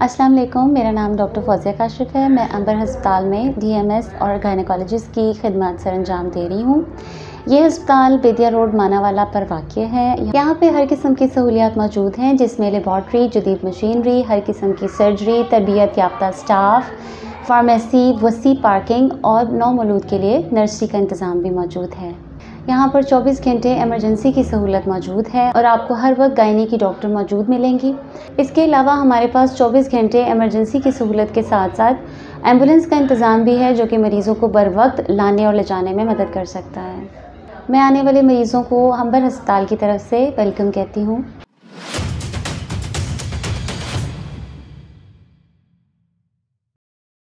अस्सलाम वालेकुम, मेरा नाम डॉक्टर फौजिया काशिफ है। मैं अंबर हस्पताल में डीएमएस और गायनकोलॉजिस्ट की खिदमत सर अंजाम दे रही हूँ। यह अस्पताल बेदिया रोड, मानावाला पर वाक़ है। यहाँ पे हर किस्म की सहूलियात मौजूद हैं, जिसमें लेबॉर्ट्री जदीद मशीनरी, हर किस्म की सर्जरी तरबियत याफ्ता स्टाफ फार्मेसी, वसी पार्किंग और नौ मौलूद के लिए नर्सरी का इंतज़ाम भी मौजूद है। यहाँ पर 24 घंटे एमरजेंसी की सहूलत मौजूद है और आपको हर वक्त गायनी की डॉक्टर मौजूद मिलेंगी। इसके अलावा हमारे पास 24 घंटे एमरजेंसी की सहूलत के साथ साथ एंबुलेंस का इंतज़ाम भी है जो कि मरीज़ों को बर वक्त लाने और ले जाने में मदद कर सकता है। मैं आने वाले मरीज़ों को हम्बर हस्पताल की तरफ़ से वेलकम कहती हूँ।